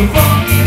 you. want